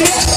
Yeah.